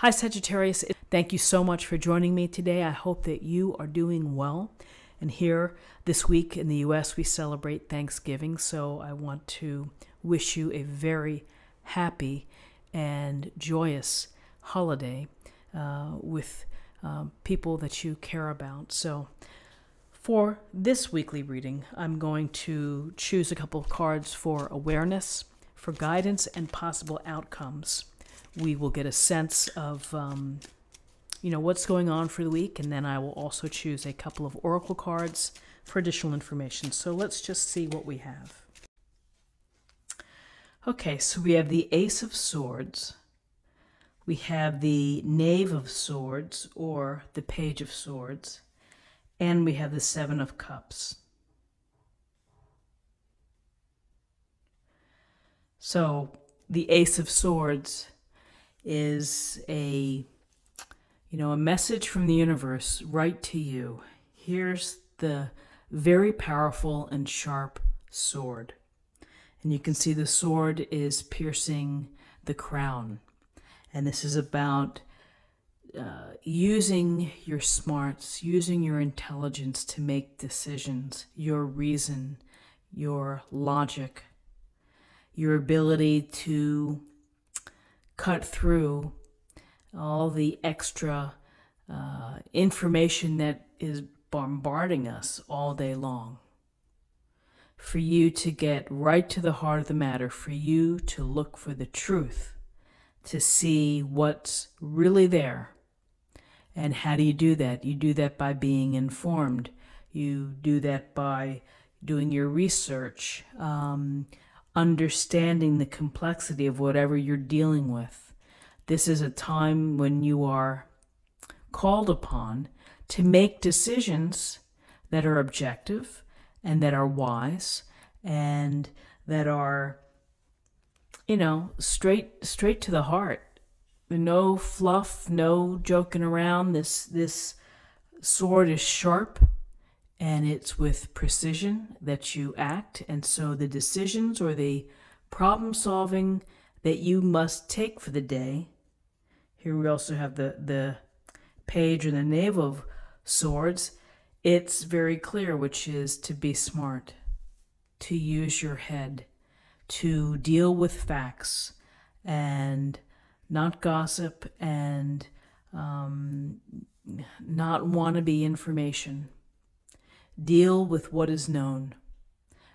Hi, Sagittarius. Thank you so much for joining me today. I hope that you are doing well. And here this week in the US, we celebrate Thanksgiving. So I want to wish you a very happy and joyous holiday uh, with um, people that you care about. So for this weekly reading, I'm going to choose a couple of cards for awareness, for guidance, and possible outcomes. We will get a sense of. Um, you know, what's going on for the week, and then I will also choose a couple of oracle cards for additional information. So let's just see what we have. Okay, so we have the Ace of Swords, we have the Knave of Swords or the Page of Swords, and we have the Seven of Cups. So the Ace of Swords is a you know, a message from the universe right to you. Here's the very powerful and sharp sword. And you can see the sword is piercing the crown. And this is about uh, using your smarts, using your intelligence to make decisions, your reason, your logic, your ability to cut through all the extra uh, information that is bombarding us all day long. For you to get right to the heart of the matter, for you to look for the truth, to see what's really there. And how do you do that? You do that by being informed. You do that by doing your research, um, understanding the complexity of whatever you're dealing with. This is a time when you are called upon to make decisions that are objective and that are wise and that are you know straight straight to the heart. No fluff no joking around. This this sword is sharp and it's with precision that you act and so the decisions or the problem solving that you must take for the day here we also have the, the page and the knave of swords. It's very clear, which is to be smart, to use your head, to deal with facts and not gossip and um, not wannabe information. Deal with what is known,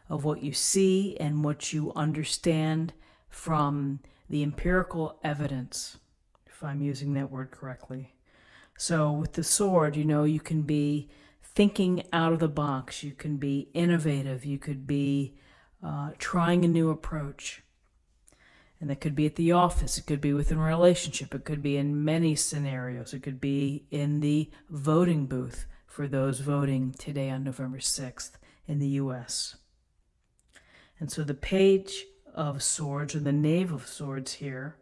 of what you see and what you understand from the empirical evidence if I'm using that word correctly. So with the sword, you know, you can be thinking out of the box, you can be innovative, you could be uh, trying a new approach. And that could be at the office, it could be within a relationship, it could be in many scenarios, it could be in the voting booth for those voting today on November 6th in the US. And so the page of swords, or the knave of swords here,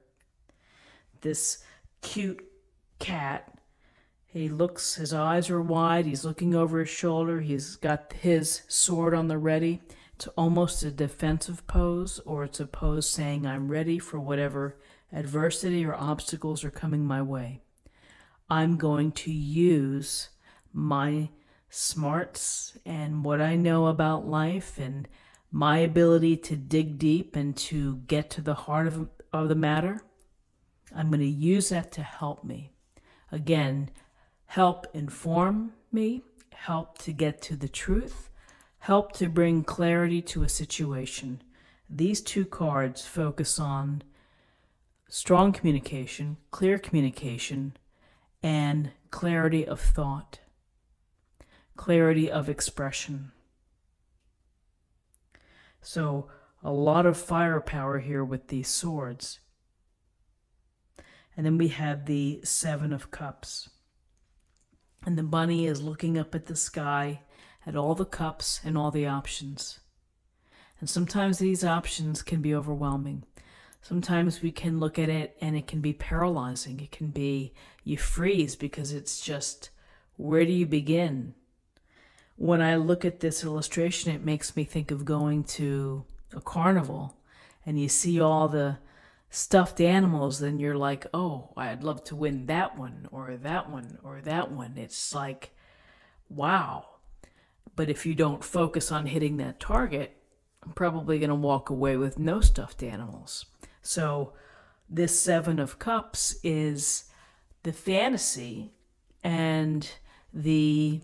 this cute cat. He looks, his eyes are wide, he's looking over his shoulder, he's got his sword on the ready. It's almost a defensive pose, or it's a pose saying, I'm ready for whatever adversity or obstacles are coming my way. I'm going to use my smarts and what I know about life and my ability to dig deep and to get to the heart of, of the matter I'm going to use that to help me. Again, help inform me, help to get to the truth, help to bring clarity to a situation. These two cards focus on strong communication, clear communication, and clarity of thought, clarity of expression. So, a lot of firepower here with these swords. And then we have the Seven of Cups. And the bunny is looking up at the sky at all the cups and all the options. And sometimes these options can be overwhelming. Sometimes we can look at it and it can be paralyzing. It can be, you freeze because it's just, where do you begin? When I look at this illustration, it makes me think of going to a carnival and you see all the stuffed animals, then you're like, oh, I'd love to win that one or that one or that one. It's like, wow. But if you don't focus on hitting that target, I'm probably going to walk away with no stuffed animals. So, this Seven of Cups is the fantasy and the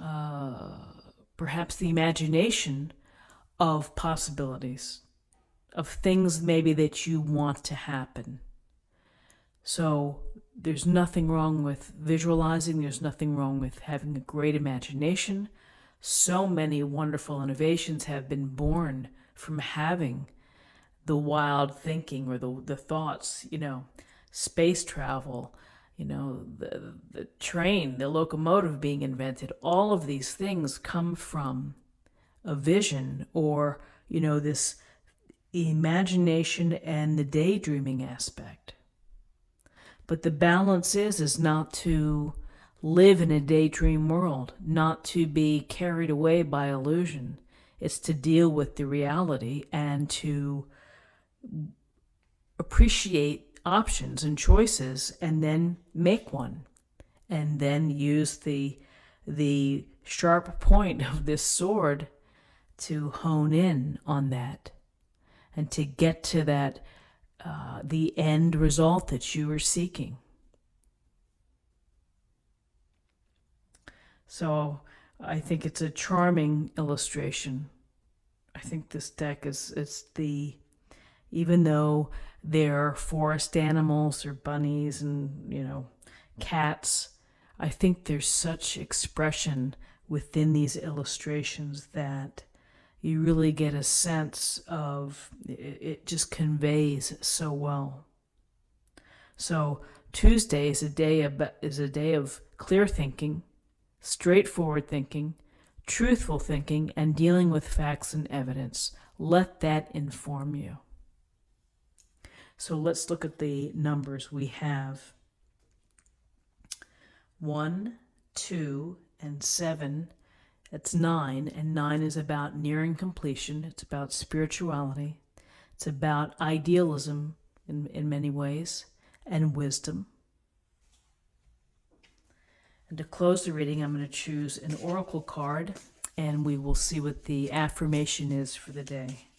uh, perhaps the imagination of possibilities, of things maybe that you want to happen. So there's nothing wrong with visualizing, there's nothing wrong with having a great imagination. So many wonderful innovations have been born from having the wild thinking or the, the thoughts, you know, space travel, you know, the, the train, the locomotive being invented, all of these things come from a vision or, you know, this imagination and the daydreaming aspect. But the balance is, is not to live in a daydream world, not to be carried away by illusion. It's to deal with the reality and to appreciate options and choices and then make one. And then use the the sharp point of this sword to hone in on that and to get to that uh, the end result that you are seeking. So i think it's a charming illustration. I think this deck is it's the even though they're forest animals or bunnies and, you know, cats. I think there's such expression within these illustrations that you really get a sense of it just conveys so well. So Tuesday is a day of, is a day of clear thinking, straightforward thinking, truthful thinking, and dealing with facts and evidence. Let that inform you. So let's look at the numbers we have. 1, 2, and 7. It's 9, and 9 is about nearing completion. It's about spirituality. It's about idealism in, in many ways and wisdom. And to close the reading, I'm going to choose an oracle card and we will see what the affirmation is for the day.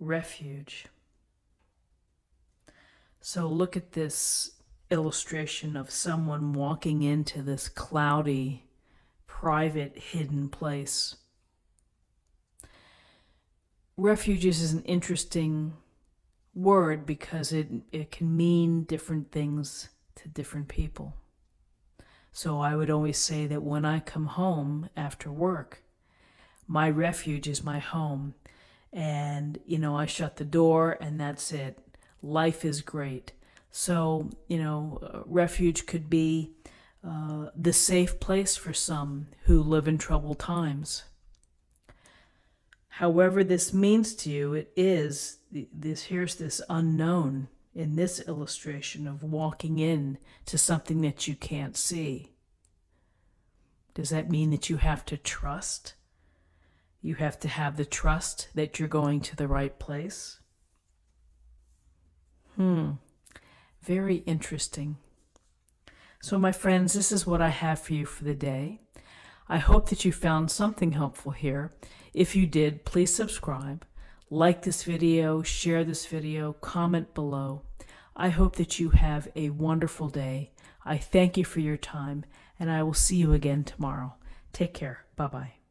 Refuge. So look at this illustration of someone walking into this cloudy, private, hidden place. Refuges is an interesting word because it, it can mean different things to different people. So I would always say that when I come home after work, my refuge is my home and you know i shut the door and that's it. Life is great. So you know refuge could be uh, the safe place for some who live in troubled times. However this means to you it is this here's this unknown in this illustration of walking in to something that you can't see. Does that mean that you have to trust you have to have the trust that you're going to the right place. Hmm. Very interesting. So, my friends, this is what I have for you for the day. I hope that you found something helpful here. If you did, please subscribe, like this video, share this video, comment below. I hope that you have a wonderful day. I thank you for your time, and I will see you again tomorrow. Take care. Bye bye.